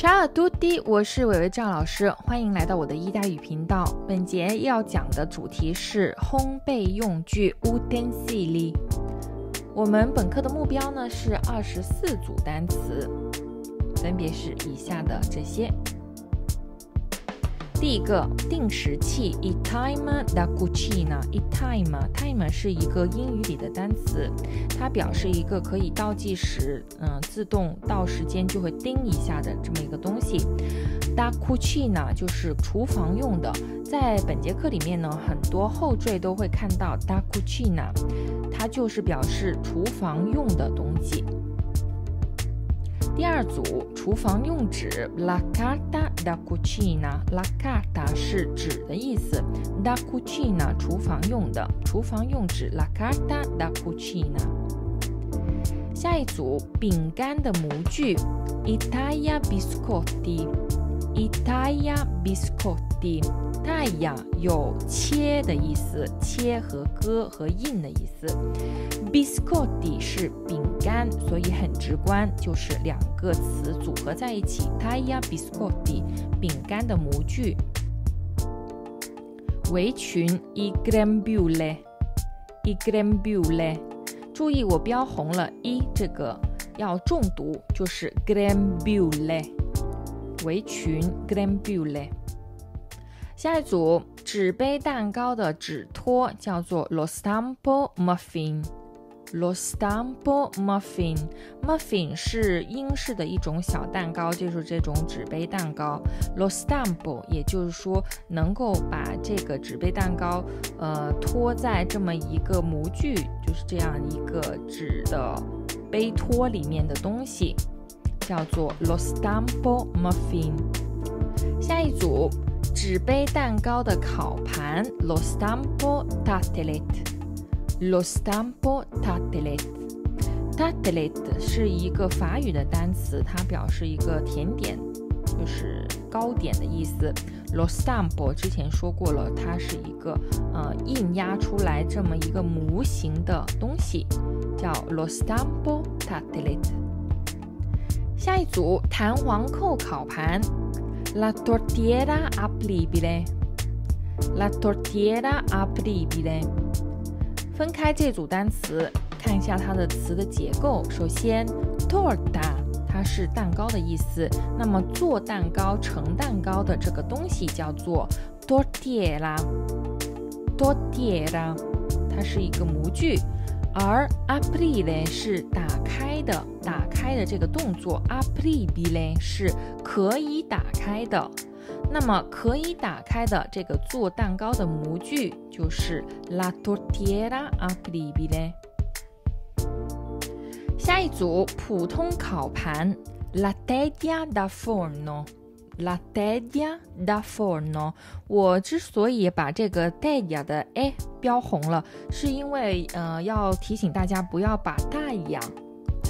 Ciao a tutti，我是伟伟赵老师，欢迎来到我的意大利语频道。本节要讲的主题是烘焙用具 utensili。我们本课的目标呢是二十四组单词，分别是以下的这些。第一个定时器，i timer da cucina，i timer，timer 是一个英语里的单词，它表示一个可以倒计时，嗯，自动到时间就会叮一下的这么一个东西。da cucina 就是厨房用的，在本节课里面呢，很多后缀都会看到 da cucina，它就是表示厨房用的东西。第二组厨房用纸，la carta da cucina，la carta 是纸的意思，da cucina 厨房用的厨房用纸，la carta da cucina。下一组饼干的模具，Italia biscotti，Italia biscotti。太阳有切的意思，切和割和印的意思。biscotti 是饼干，所以很直观，就是两个词组合在一起。太阳 biscotti 饼干的模具。围裙 i grembiule i grembiule，注意我标红了，一这个要重读，就是 grembiule 围裙 grembiule。下一组纸杯蛋糕的纸托叫做 lo stampo muffin。Lo stampo muffin。muffin 是英式的一种小蛋糕，就是这种纸杯蛋糕。lo stampo 也就是说能够把这个纸杯蛋糕呃托在这么一个模具，就是这样一个纸的杯托里面的东西，叫做 lo stampo muffin。下一组。纸杯蛋糕的烤盘 lostampo tasselit tartelette，lo stampo tartelette，tartelette 是一个法语的单词，它表示一个甜点，就是糕点的意思。lo stampo 之前说过了，它是一个呃印压出来这么一个模型的东西，叫 lo stampo tartelet。下一组弹簧扣烤盘。La tortiera apribile. La tortiera apribile. 分开这组单词，看一下它的词的结构。首先，torta 它是蛋糕的意思，那么做蛋糕、盛蛋糕的这个东西叫做 tortiera。tortiera 它是一个模具。而 aprire 是打开的，打开的这个动作，apribile 是可以打开的。那么可以打开的这个做蛋糕的模具就是 la tortiera apribile。下一组普通烤盘，la teglia da forno。La teglia da forno。我之所以把这个 teglia 的 a 标红了，是因为呃要提醒大家不要把太阳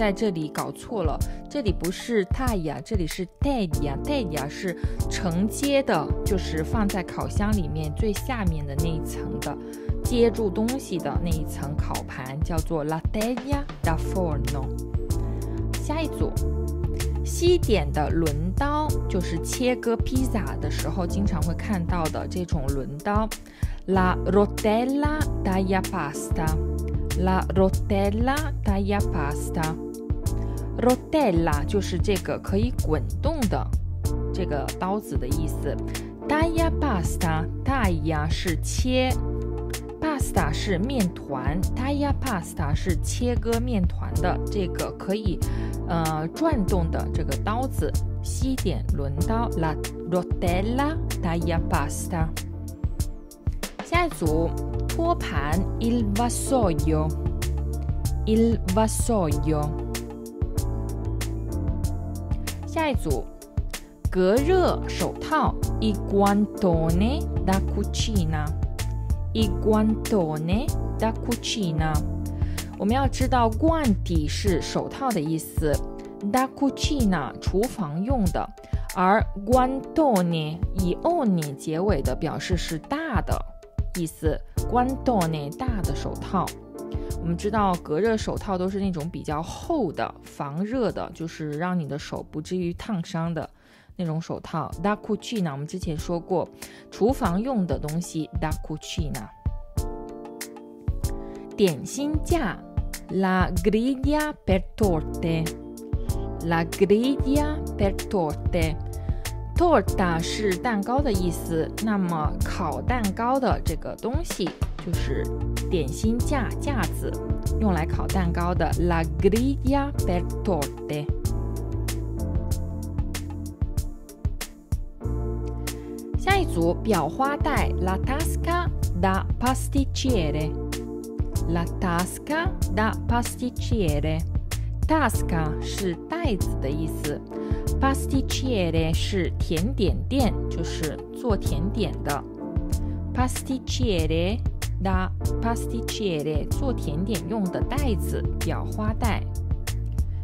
在这里搞错了。这里不是太阳，这里是 teglia。teglia 是承接的，就是放在烤箱里面最下面的那一层的，接住东西的那一层烤盘，叫做 la teglia da forno。下一组。西点的轮刀就是切割披萨的时候经常会看到的这种轮刀。La rotella taglia pasta. La rotella taglia pasta. Rotella 就是这个可以滚动的这个刀子的意思。Taglia pasta. Taglia 是切。pasta 是面团，taiapasta 是切割面团的这个可以呃转动的这个刀子，西点轮刀，la rotela，taiapasta。下一组托盘，il vassoio，il vassoio。下一组隔热手套，i guantone da cucina。i guantone da cucina，我们要知道 guanti 是手套的意思，da cucina 厨房用的，而 guantone 以 ON 结尾的表示是大的意思关豆那大的手套。我们知道隔热手套都是那种比较厚的、防热的，就是让你的手不至于烫伤的那种手套，da cucina。我们之前说过，厨房用的东西，da cucina。点心架，la griglia per torte，la griglia per torte。Torta 是蛋糕的意思，那么烤蛋糕的这个东西就是点心架架子，用来烤蛋糕的，la griglia per torte。下一组裱花袋，la tasca da pasticcere，la tasca da pasticcere。tasca 是袋子的意思。Pasticcere 是甜点店，就是做甜点的。Pasticcere da pasticcere 做甜点用的袋子，裱花袋。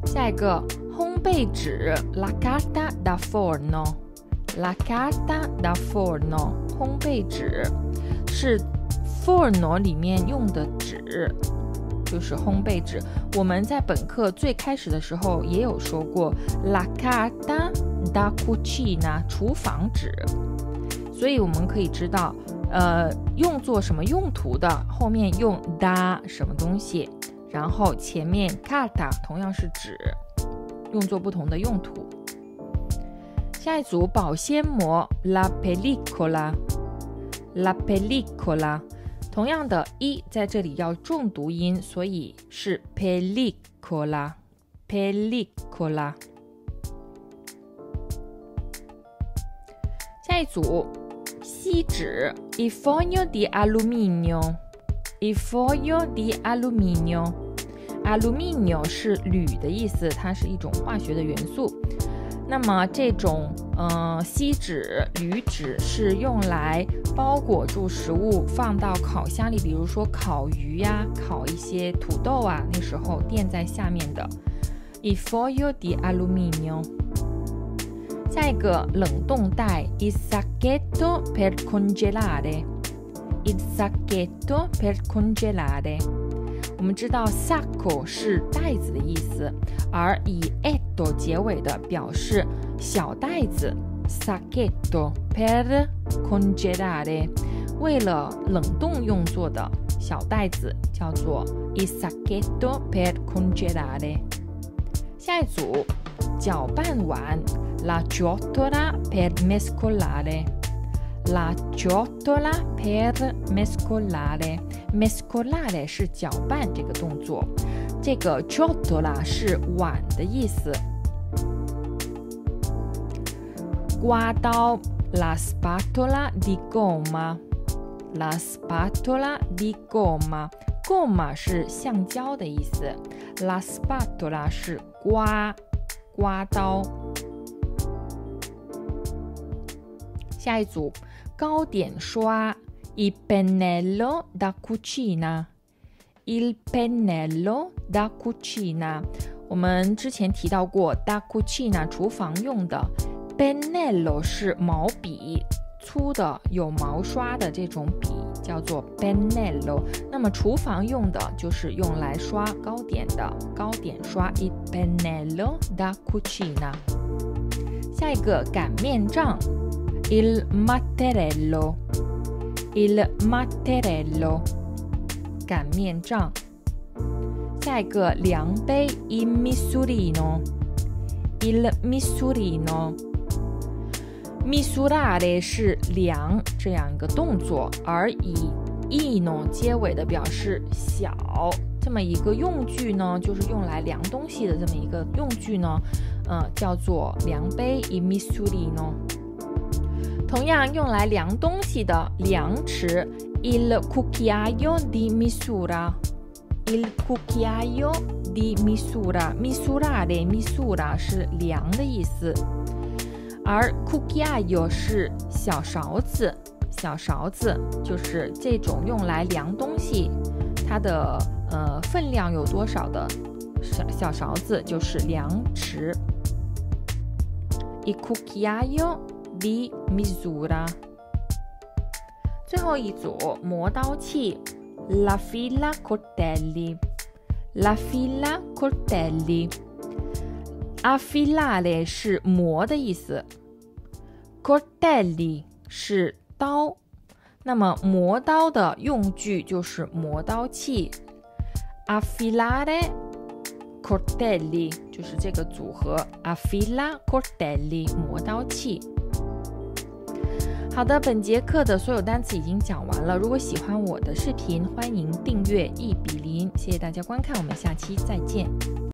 下一个烘焙纸，la carta da forno，la carta da forno 烘焙纸是 forno 里面用的纸。就是烘焙纸。我们在本课最开始的时候也有说过，la carta da cucina 厨房纸。所以我们可以知道，呃，用作什么用途的，后面用 da 什么东西，然后前面 carta 同样是纸，用作不同的用途。下一组保鲜膜，la pellicola，la pellicola。同样的，一在这里要重读音，所以是 pellicola，pellicola。下一组，锡纸，il foglio di alluminio，il foglio di alluminio，alluminio 是铝的意思，它是一种化学的元素。那么这种呃锡纸、铝纸是用来包裹住食物，放到烤箱里，比如说烤鱼呀、烤一些土豆啊，那时候垫在下面的。Il foglio di alluminio。下一个冷冻袋，il sacchetto per congelare，il sacchetto per congelare。我们知道 sacco 是袋子的意思，而以 etto 结尾的表示小袋子。sacchetto per congelare，为了冷冻用作的小袋子叫做 i sacchetto per congelare。下一组搅拌碗，la ciotola per mescolare。La ciotola per mescolare. Mescolare 是搅拌这个动作。这个 ciotola 是碗的意思。刮刀，la spatola di goma，la spatola di gomma. Gomma 是橡胶的意思。La spatola 是刮刮刀。下一组。糕点刷，il pennello da cucina，il pennello da cucina。我们之前提到过，da cucina 厨房用的，pennello 是毛笔，粗的有毛刷的这种笔叫做 pennello。那么厨房用的就是用来刷糕点的糕点刷，il pennello da cucina。下一个擀面杖。il matterello, il matterello，擀面杖。下一个量杯，il misurino，il misurino。misurare 是量这样一个动作，而以 ino 结尾的表示小。这么一个用具呢，就是用来量东西的这么一个用具呢，呃，叫做量杯，il misurino。同样用来量东西的量尺，il cucchiaio di misura，il cucchiaio di misura，misurare misura 是量的意思，而 cucchiaio 是小勺子，小勺子就是这种用来量东西，它的呃分量有多少的小小勺子就是量尺，il cucchiaio。Di misura。最后一组磨刀器，la fila coltelli。la fila coltelli。affilare 是磨的意思 coltelli 是刀，那么磨刀的用具就是磨刀器。affilare coltelli 就是这个组合，affila coltelli 磨刀器。好的，本节课的所有单词已经讲完了。如果喜欢我的视频，欢迎订阅一比零。谢谢大家观看，我们下期再见。